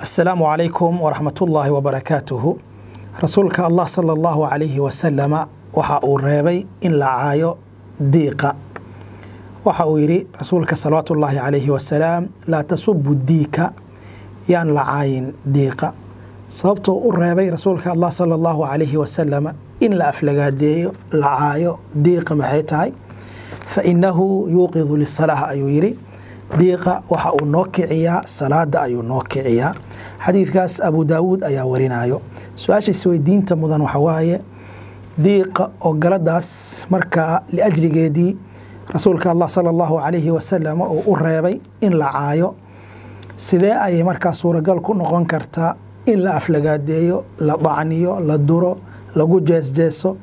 asalaamu calaykum waraxmatullaahi wabarakaatuhu rasuulka allah sala allahu calayhi wasalama waxa uu reebay in la caayo diiqa. Waxa uu yidhi rasuulka salawaatu ullaahi calayhi wasalaam laa tasubu diika yaan la caayin diiqa. Sababtuu u reebay rasuulka allah sala allahu calayhi wasalama in la aflagaadeeyo la caayo diiqa maxay tahay? Fa innahu yuuqidu lisalaah ayuu yidhi diiqa waxa uu noo kiciyaa salaada ayuu noo kiciyaa. Xadiidkaas abu daawuud ayaa warinayo su'aasha isweydiinta mudan waxa waaye diiqa oo galadaas markaa liajligeedii rasuulka allah sala allahu calayhi wasalam uu u reebay in la caayo sidee ayay markaa suuragal ku noqon kartaa in la aflagaadeeyo la dacniyo la duro lagu jeesjeeso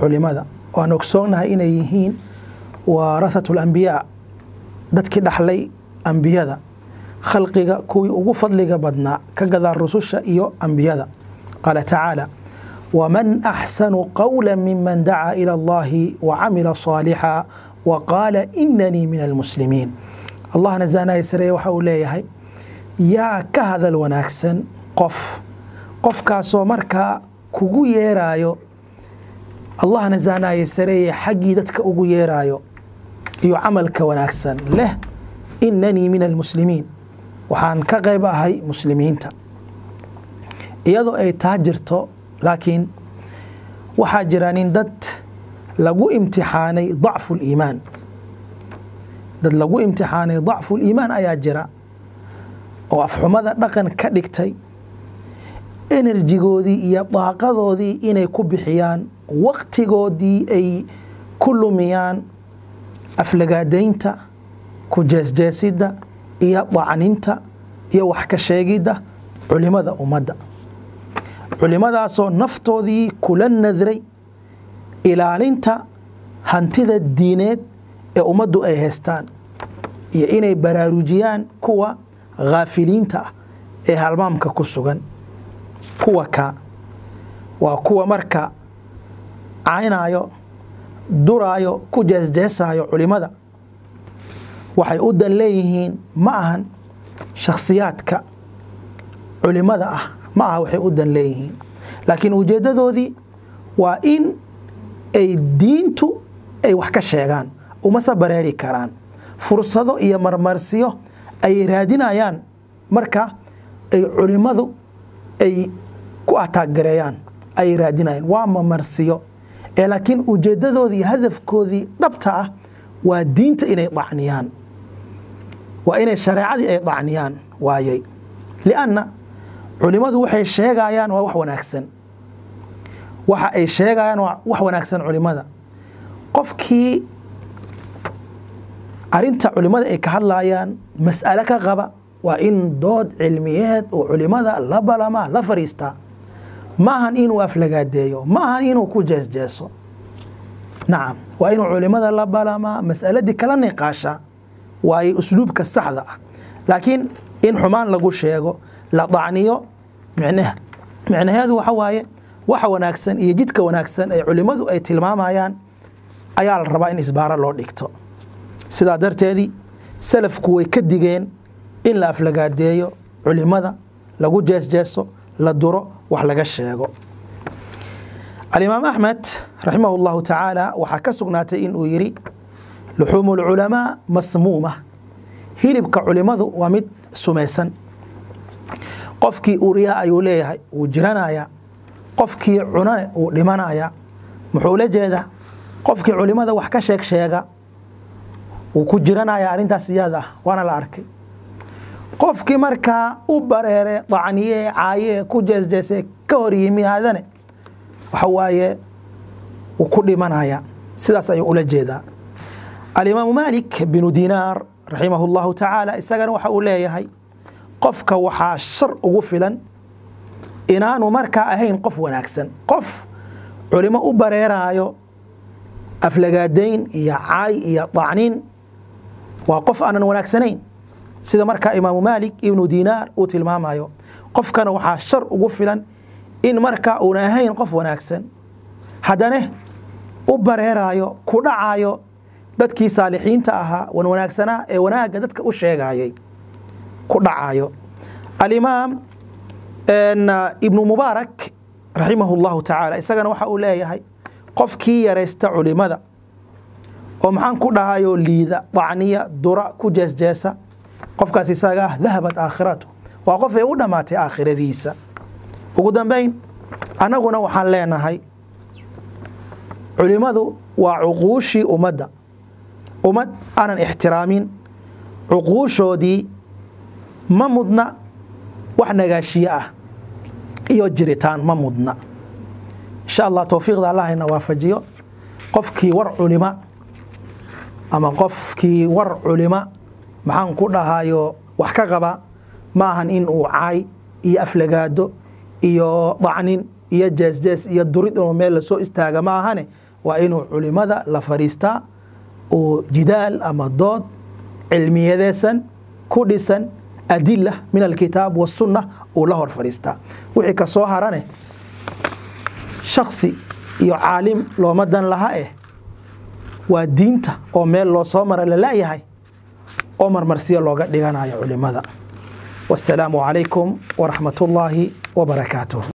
culimada? Waan ogsoonnahay inay yihiin waarathatu lambiyaa dadkii dhaxlay ambiyada khalqiga kuwii ugu fadliga badnaa ka gadaa rususha iyo ambiyada. Qaala tacaala waman axsanu qowla miman dacaa ila allahi wacamila saalixa wa qaala inanii min almuslimiin allahna zaanahay sareeye waxa uu leeyahay yaa ka hadal wanaagsan qof qofkaasoo markaa kugu yeeraayo allahna zaanahay sareeye xaggii dadka ugu yeeraayo iyo camalka wanaagsan leh inanii min almuslimiin. Waxaan ka qayb ahay muslimiinta. Iyadoo ay taa jirto laakiin waxaa jira nin dad lagu imtixaanay dacfu liimaan dad lagu imtixaanay dacfu liimaan ayaa jira oo afxumada dhaqan ka dhigtay enerjigoodii iyo daaqadoodii inay ku bixiyaan waqtigoodii ay ku lumiyaan aflagaadaynta ku jeesjeesidda iyo dacninta iyo wax ka sheegidda culimada ummadda. Culimadaasoo naftoodii kula nadray ilaalinta hantida diineed ee ummaddu ay haystaan iyo inay baraarujiyaan kuwa khaafiliinta ah ee halmaamka ku sugan. Kuwa ka waa kuwa marka caynaayo duraayo ku jeesjeesaayo culimada. Waxay u dan leeyihiin ma ahan shakhsiyaadka culimada ah ma aha waxay u dan leeyihiin. Laakiin ujeeddadoodii waa in ay diintu ay wax ka sheegaan umase bareeri karaan. Fursado iyo marmarsiyo ay raadinayaan marka ay culimadu ay ku ataaggareeyaan ay raadinayaan. Waa mamarsiyo ee laakiin ujeeddadoodii hadafkoodii dhabta ah waa diinta inay dacniyaan. Waa inay shareecadii ay dacniyaan waayey lianna culimadu waxay sheegayaan waa wax wanaagsan. Waxa ay sheegayaan waa wax wanaagsan culimada. Qofkii arinta culimada ay ka hadlayaan mas'ale ka qaba waa in dood cilmiyeed oo culimada la balamaa la fariistaa maahan inuu aflagaadeeyo maahan inuu ku jeesjeeso. Nacam waa inuu culimada la balamaa mas'aladii kala niqaasha waaye usluubka saxda ah. Laakiin in xumaan lagu sheego la dacniyo micnaheedu waxa waaye waxa wanaagsan iyo jidka wanaagsan ee culimadu ay tilmaamayaan ayaa la rabaa in isbaaro loo dhigto. Sidaa darteedii salafku way ka digeen in la aflagaadeeyo culimada lagu jeesjeeso la duro wax laga sheego. Alimaam axmed raximah llahu tacaala waxaa ka sugnaatay inuu yidhi luxuumu lculamaa masmuuma. Hilibka culimadu waa mid sumaysan. Qofkii uriyaa ayuu leeyahay wuu jiranayaa. Qofkii cunane wuu dhimanayaa. Muxuu la jeedaa? Qofkii culimada wax ka sheeg sheega wuu ku jiranayaa arrintaas iyada ah waana la arkay qofkii markaa u bareere dacniye caaye ku jeesjeese ka hor yimi haadane waxa waaye wuu ku dhimanaya. Sidaas ayuu ula jeedaa. Alimaamu maalik binu dinaar raximah llahu tacaala isagana waxa uu leeyahay qofka waxaa shar ugu filan inaanu markaa ahayn qof wanaagsan. Qof culimo u bareeraayo aflagaadayn iyo caay iyo dacnin waa qof aanan wanaagsanayn sida markaa imaamu maalik ibnu dinaar uu tilmaamayo qofkana waxaa shar ugu filan in markaa uuna ahayn qof wanaagsan. Haddana u bareeraayo ku dhacaayo dadkii saalixiinta ahaa wan wanaagsanaa ee wanaagga dadka u sheegayay ku dhacayo alimaam ibnu mubaarak raximahu llahu tacaala isagana waxa uu leeyahay qofkii yaraysta culimada oo maxaan ku dhahayoo liida dacniya dura ku jeesjeesa qofkaas isaga ah dahabat aakhiratu waa qof ay u dhammaatay aakhiradiisa. Ugu dambayn annaguna waxaan leenahay culimmadu waa cuquushii ummadda. Ummad aanan ixtiraamin cuquushoodii ma mudna wax nagaashiye ah iyo jiritaan ma mudna. Insha allah towfiiqda allahayna waafajiyo. Qofkii war culima ama qofkii war culima maxaan ku dhahayo wax ka qaba. Ma ahan in uu caay iyo aflagaado iyo dacnin iyo jeesjees iyo durid inuu meel la soo istaaga ma ahane waa inuu culimada la fadhiistaa uu jidaal ama dood cilmiyadeesan ku dhisan adila min alkitaab wasunna uu la hor fadhiistaa wixii ka soo harane shaksi iyo caalim looma dan laha eh. Waa diinta oo meel loo soo mara la la'yahay oo marmarsiyo looga dhiganayo culimada. Wasalaamu calaykum waraxmat ullaahi wabarakaatuh